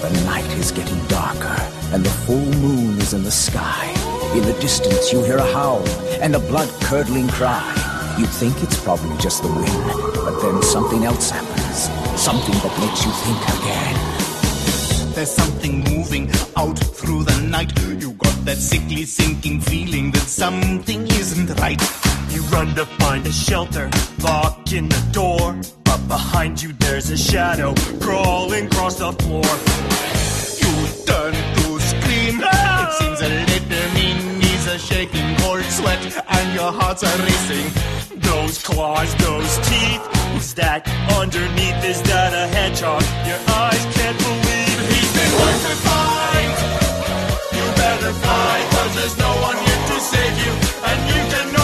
The night is getting darker, and the full moon is in the sky. In the distance, you hear a howl and a blood-curdling cry. You think it's probably just the wind, but then something else happens. Something that makes you think again. There's something moving out through the night. You got that sickly sinking feeling that something isn't right. You run to find a shelter, lock in the door. But behind you there's a shadow crawling across the floor. You turn to scream. It seems a little mean. Knees are shaking, cold sweat, and your hearts are racing. Those claws, those teeth. Is that underneath? Is that a hedgehog? Your eyes can't believe he's been Hard to find. You better fly, cause there's no one here to save you. And you cannot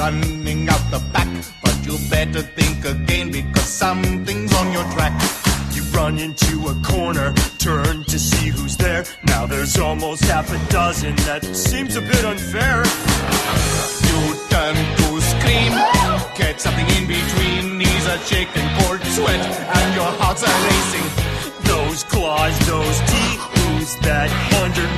running out the back. But you better think again, because something's on your track. You run into a corner, turn to see who's there. Now there's almost half a dozen. That seems a bit unfair. You turn to scream, get something in between. Knees are shaking, cold sweat, and your hearts are racing. Those claws, those teeth. Who's that underneath?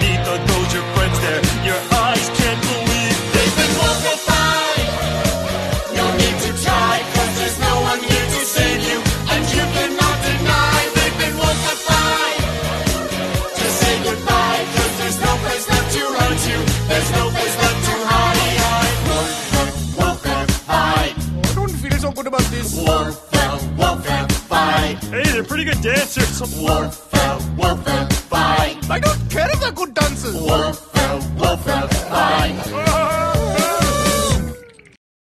There's no place left to hide. Wolf, wolf, fight. I don't feel so good about this. Wolf, wolf, fight. Hey, they're pretty good dancers. Wolf, wolf, fight. I don't care if they're good dancers. Wolf, wolf, fight. Oh.